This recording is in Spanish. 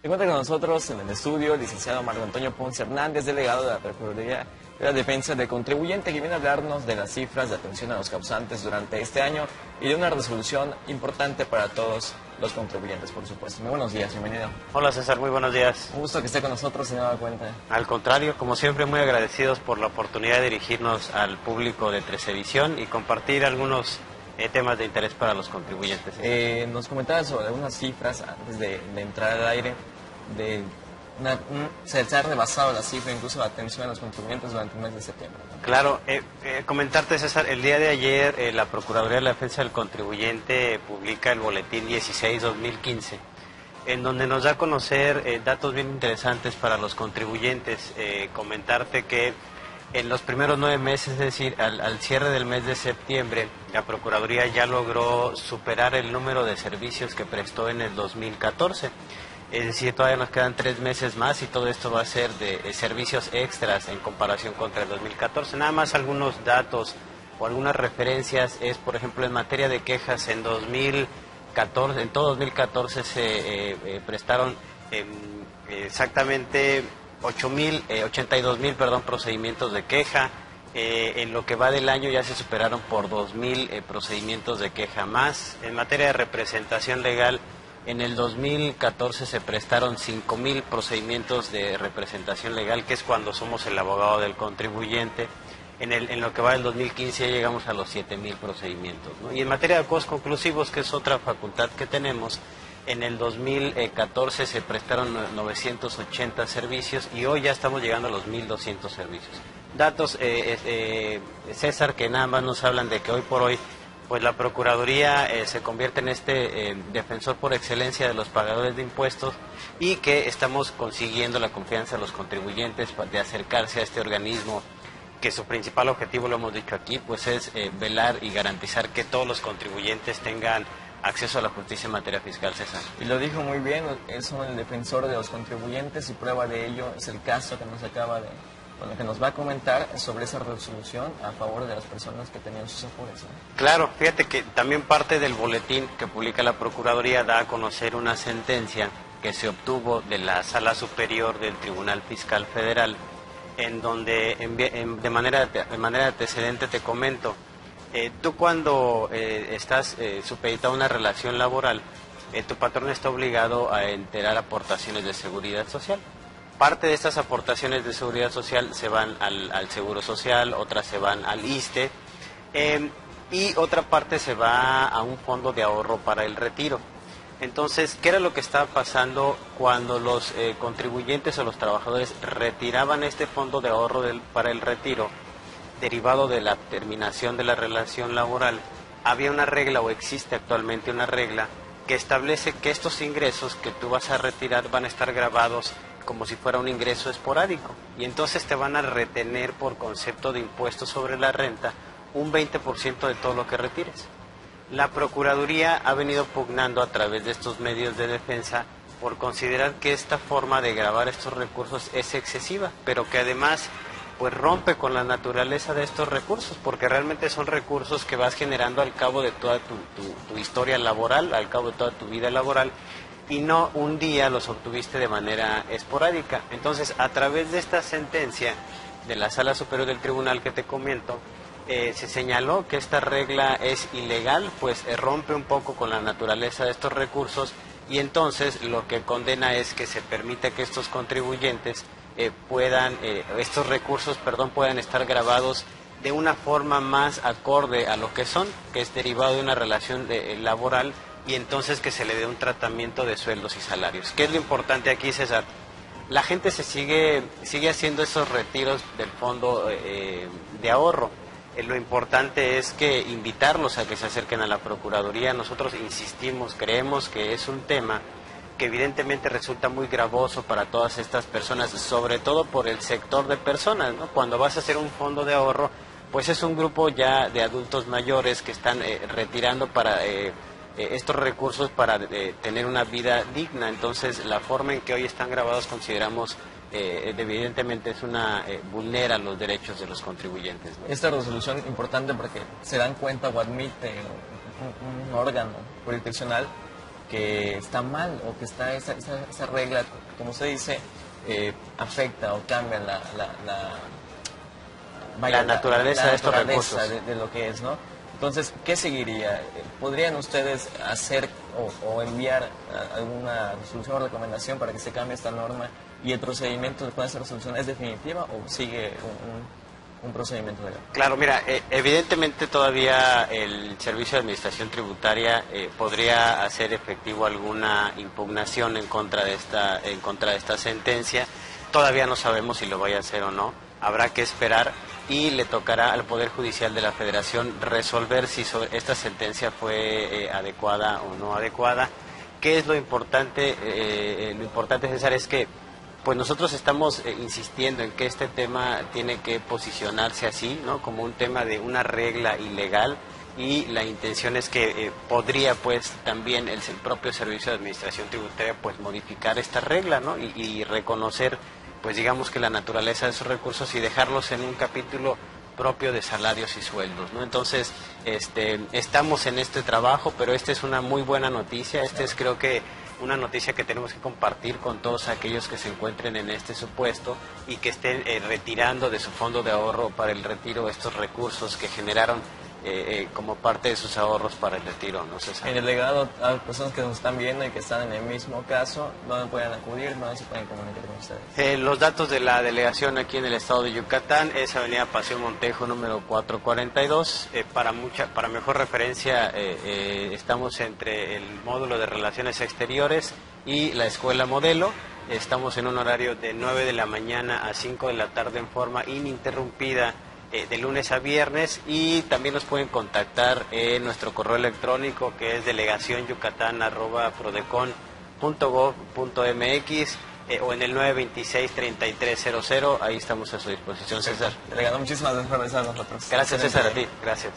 Se encuentra con nosotros en el estudio el licenciado Marco Antonio Ponce Hernández, delegado de la Procuraduría de la Defensa del Contribuyente, que viene a hablarnos de las cifras de atención a los causantes durante este año y de una resolución importante para todos los contribuyentes, por supuesto. Muy buenos días, bienvenido. Hola César, muy buenos días. Un gusto que esté con nosotros, señor Cuenta. Al contrario, como siempre, muy agradecidos por la oportunidad de dirigirnos al público de Trecevisión y compartir algunos eh, temas de interés para los contribuyentes. Eh, nos comentaba sobre algunas cifras antes de, entrar al aire, de se, ha rebasado la cifra incluso la atención a los contribuyentes durante el mes de septiembre. Claro, eh, comentarte César, el día de ayer la Procuraduría de la Defensa del Contribuyente publica el boletín 16-2015 en donde nos da a conocer datos bien interesantes para los contribuyentes. comentarte que en los primeros nueve meses, es decir, al, cierre del mes de septiembre, la Procuraduría ya logró superar el número de servicios que prestó en el 2014. Es decir, todavía nos quedan tres meses más y todo esto va a ser de servicios extras en comparación contra el 2014. Nada más algunos datos o algunas referencias es, por ejemplo, en materia de quejas, en 2014, en todo 2014 se eh, eh, prestaron em, exactamente 8.000, eh, 82 mil perdón, procedimientos de queja. Eh, en lo que va del año ya se superaron por 2.000 eh, procedimientos de queja más. En materia de representación legal, en el 2014 se prestaron 5.000 procedimientos de representación legal, que es cuando somos el abogado del contribuyente. En, el, en lo que va del 2015 ya llegamos a los 7.000 procedimientos. Y en materia de acuerdos conclusivos, que es otra facultad que tenemos, en el 2014 se prestaron 980 servicios y hoy ya estamos llegando a los 1.200 servicios. Datos, eh, eh, César, que nada más nos hablan de que hoy por hoy pues la Procuraduría eh, se convierte en este defensor por excelencia de los pagadores de impuestos y que estamos consiguiendo la confianza de los contribuyentes de acercarse a este organismo que su principal objetivo, lo hemos dicho aquí, pues es velar y garantizar que todos los contribuyentes tengan acceso a la justicia en materia fiscal, César. Y lo dijo muy bien, es un defensor de los contribuyentes y prueba de ello es el caso que nos acaba de, bueno, que nos va a comentar sobre esa resolución a favor de las personas que tenían sus apures. Claro, fíjate que también parte del boletín que publica la Procuraduría da a conocer una sentencia que se obtuvo de la Sala Superior del Tribunal Fiscal Federal, en donde de, manera, de manera antecedente te comento, eh, tú cuando eh, estás eh, supeditado a una relación laboral, eh, tu patrón está obligado a enterar aportaciones de seguridad social. Parte de estas aportaciones de seguridad social se van al, seguro social, otras se van al ISTE em, y otra parte se va a un fondo de ahorro para el retiro. Entonces, ¿qué era lo que estaba pasando cuando los contribuyentes o los trabajadores retiraban este fondo de ahorro para el retiro? Derivado de la terminación de la relación laboral, había una regla o existe actualmente una regla que establece que estos ingresos que tú vas a retirar van a estar grabados como si fuera un ingreso esporádico y entonces te van a retener por concepto de impuestos sobre la renta un 20% de todo lo que retires. La Procuraduría ha venido pugnando a través de estos medios de defensa por considerar que esta forma de grabar estos recursos es excesiva, pero que además pues rompe con la naturaleza de estos recursos, porque realmente son recursos que vas generando al cabo de toda tu, historia laboral, al cabo de toda tu vida laboral, y no un día los obtuviste de manera esporádica. Entonces, a través de esta sentencia de la Sala Superior del Tribunal que te comento, eh, se señaló que esta regla es ilegal, pues eh, rompe un poco con la naturaleza de estos recursos y entonces lo que condena es que se permite que estos contribuyentes eh, puedan, eh, estos recursos, perdón, puedan estar grabados de una forma más acorde a lo que son, que es derivado de una relación eh, laboral y entonces que se le dé un tratamiento de sueldos y salarios. ¿Qué es lo importante aquí, César? La gente se sigue, sigue haciendo esos retiros del fondo de ahorro. Lo importante es que invitarlos a que se acerquen a la Procuraduría. Nosotros insistimos, creemos que es un tema que evidentemente resulta muy gravoso para todas estas personas, sobre todo por el sector de personas. ¿no? Cuando vas a hacer un fondo de ahorro, pues es un grupo ya de adultos mayores que están eh, retirando para eh, eh, estos recursos para tener una vida digna. Entonces, la forma en que hoy están grabados consideramos evidentemente es una vulnera los derechos de los contribuyentes. Esta resolución importante porque se dan cuenta o admite un, un órgano jurisdiccional que está mal o que está esa, esa, regla, como usted dice, eh, afecta o cambia la, la, naturaleza de estos recursos. De, lo que es, ¿no? Entonces, ¿qué seguiría? ¿Podrían ustedes hacer o, enviar alguna resolución o recomendación para que se cambie esta norma y el procedimiento después de esa resolución es definitiva o sigue un un procedimiento legal. Claro, mira, eh, evidentemente todavía el Servicio de Administración Tributaria eh, podría hacer efectivo alguna impugnación en contra de esta en contra de esta sentencia. Todavía no sabemos si lo vaya a hacer o no. Habrá que esperar y le tocará al Poder Judicial de la Federación resolver si esta sentencia fue eh, adecuada o no adecuada. ¿Qué es lo importante? lo importante, César, es que pues nosotros estamos eh, insistiendo en que este tema tiene que posicionarse así, ¿no? Como un tema de una regla ilegal y la intención es que eh, podría pues también el, propio Servicio de Administración Tributaria pues modificar esta regla, ¿no? Y, reconocer pues digamos que la naturaleza de esos recursos y dejarlos en un capítulo propio de salarios y sueldos, ¿no? Entonces, este, estamos en este trabajo, pero esta es una muy buena noticia, este es creo que una noticia que tenemos que compartir con todos aquellos que se encuentren en este supuesto y que estén eh, retirando de su fondo de ahorro para el retiro estos recursos que generaron eh, eh, como parte de sus ahorros para el retiro. ¿no? En el legado hay personas que nos están viendo y que están en el mismo caso, ¿dónde pueden acudir? ¿Dónde se pueden comunicar con ustedes? Eh, los datos de la delegación aquí en el estado de Yucatán es Avenida Paseo Montejo número 442. para, mucha, para mejor referencia, estamos entre el módulo de Relaciones Exteriores y la Escuela Modelo. Estamos en un horario de 9 de la mañana a 5 de la tarde en forma ininterrumpida eh, de lunes a viernes y también nos pueden contactar en nuestro correo electrónico que es delegacionyucatán.gov.mx eh, o en el 926-3300, ahí estamos a su disposición, César. Delegado, muchísimas gracias por a nosotros. Gracias, César, a ti. Gracias.